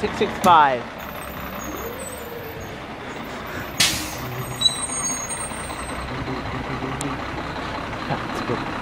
665. That's good.